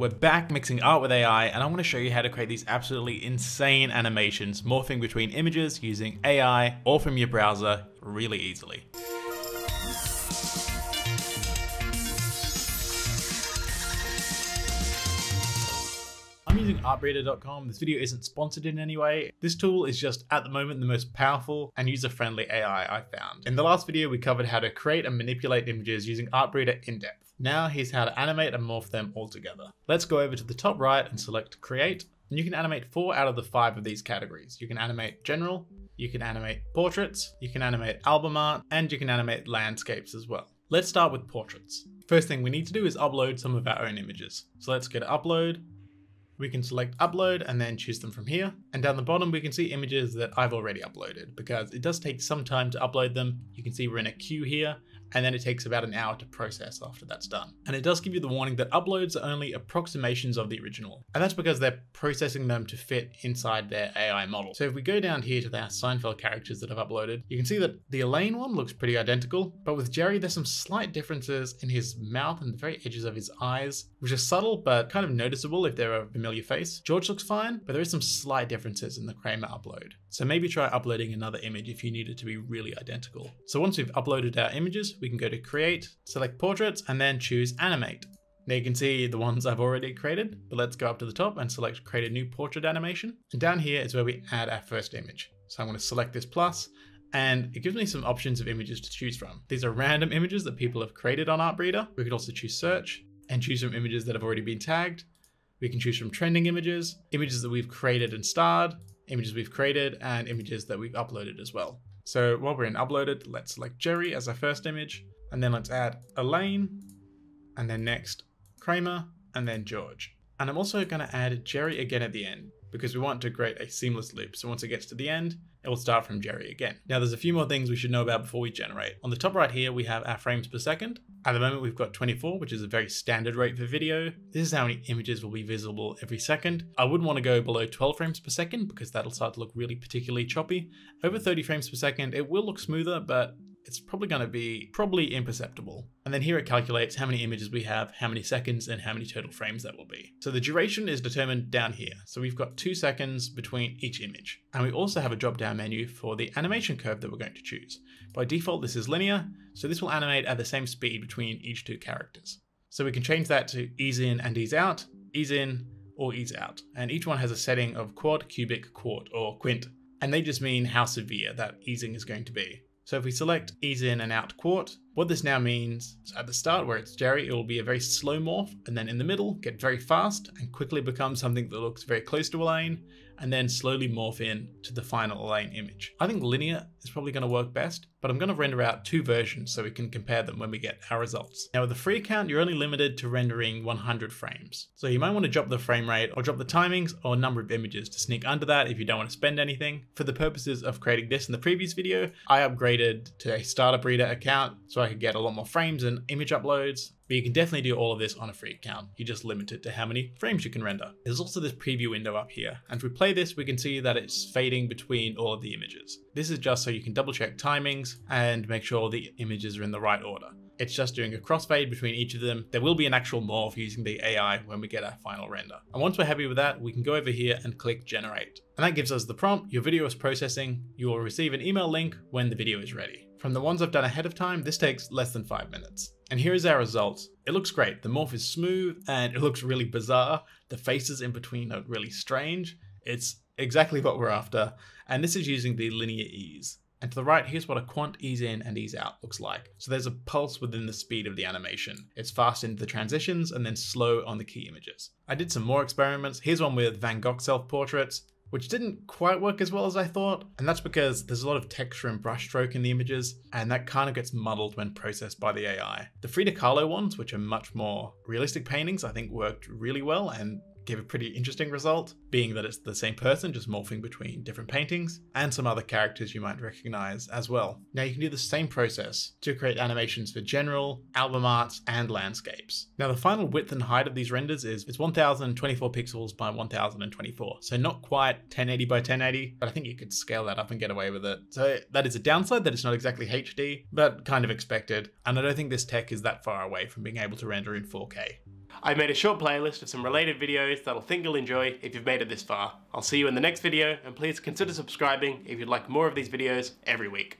We're back mixing art with AI and I want to show you how to create these absolutely insane animations morphing between images using AI or from your browser really easily. I'm using artbreeder.com. This video isn't sponsored in any way. This tool is just at the moment the most powerful and user-friendly AI I've found. In the last video, we covered how to create and manipulate images using Artbreeder in depth. Now here's how to animate and morph them all together. Let's go over to the top right and select create. And you can animate four out of the five of these categories. You can animate general, you can animate portraits, you can animate album art, and you can animate landscapes as well. Let's start with portraits. First thing we need to do is upload some of our own images. So let's go to upload. We can select upload and then choose them from here. And down the bottom, we can see images that I've already uploaded because it does take some time to upload them. You can see we're in a queue here and then it takes about an hour to process after that's done. And it does give you the warning that uploads are only approximations of the original, and that's because they're processing them to fit inside their AI model. So if we go down here to the Seinfeld characters that I've uploaded, you can see that the Elaine one looks pretty identical, but with Jerry there's some slight differences in his mouth and the very edges of his eyes, which are subtle but kind of noticeable if they're a familiar face. George looks fine, but there is some slight differences in the Kramer upload. So maybe try uploading another image if you need it to be really identical. So once we've uploaded our images, we can go to create, select portraits, and then choose animate. Now you can see the ones I've already created, but let's go up to the top and select create a new portrait animation. And down here is where we add our first image. So I'm to select this plus and it gives me some options of images to choose from. These are random images that people have created on Artbreeder. We could also choose search and choose from images that have already been tagged. We can choose from trending images, images that we've created and starred, images we've created, and images that we've uploaded as well. So while we're in uploaded, let's select Jerry as our first image, and then let's add Elaine, and then next Kramer, and then George. And I'm also going to add Jerry again at the end because we want to create a seamless loop. So once it gets to the end, it will start from Jerry again. Now there's a few more things we should know about before we generate. On the top right here, we have our frames per second. At the moment, we've got 24, which is a very standard rate for video. This is how many images will be visible every second. I wouldn't want to go below 12 frames per second because that'll start to look really particularly choppy. Over 30 frames per second, it will look smoother, but it's probably going to be probably imperceptible. And then here it calculates how many images we have, how many seconds, and how many total frames that will be. So the duration is determined down here. So we've got two seconds between each image. And we also have a drop down menu for the animation curve that we're going to choose. By default, this is linear, so this will animate at the same speed between each two characters. So we can change that to ease in and ease out, ease in or ease out. And each one has a setting of quad, cubic, quart, or quint. And they just mean how severe that easing is going to be. So if we select ease in and out quart, what this now means is at the start where it's Jerry, it will be a very slow morph, and then in the middle, get very fast and quickly become something that looks very close to Elaine, and then slowly morph in to the final Elaine image. I think linear is probably going to work best, but I'm going to render out two versions so we can compare them when we get our results. Now with the free account, you're only limited to rendering 100 frames. So you might want to drop the frame rate or drop the timings or number of images to sneak under that if you don't want to spend anything. For the purposes of creating this in the previous video, I upgraded to a starter breeder account so I could get a lot more frames and image uploads but you can definitely do all of this on a free account. You just limit it to how many frames you can render. There's also this preview window up here, and if we play this, we can see that it's fading between all of the images. This is just so you can double check timings and make sure the images are in the right order. It's just doing a crossfade between each of them. There will be an actual morph using the AI when we get our final render. And once we're happy with that, we can go over here and click generate. And that gives us the prompt, your video is processing, you will receive an email link when the video is ready. From the ones I've done ahead of time, this takes less than five minutes. And here is our result. It looks great. The morph is smooth and it looks really bizarre. The faces in between are really strange. It's exactly what we're after. And this is using the linear ease. And to the right, here's what a quant ease in and ease out looks like. So there's a pulse within the speed of the animation. It's fast into the transitions and then slow on the key images. I did some more experiments. Here's one with Van Gogh self-portraits which didn't quite work as well as I thought. And that's because there's a lot of texture and brushstroke in the images, and that kind of gets muddled when processed by the AI. The Frida Kahlo ones, which are much more realistic paintings, I think worked really well and gave a pretty interesting result, being that it's the same person just morphing between different paintings, and some other characters you might recognize as well. Now you can do the same process to create animations for general, album arts, and landscapes. Now the final width and height of these renders is it's 1024 pixels by 1024, so not quite 1080 by 1080, but I think you could scale that up and get away with it. So that is a downside that it's not exactly HD, but kind of expected, and I don't think this tech is that far away from being able to render in 4K. I've made a short playlist of some related videos that I think you'll enjoy if you've made it this far. I'll see you in the next video and please consider subscribing if you'd like more of these videos every week.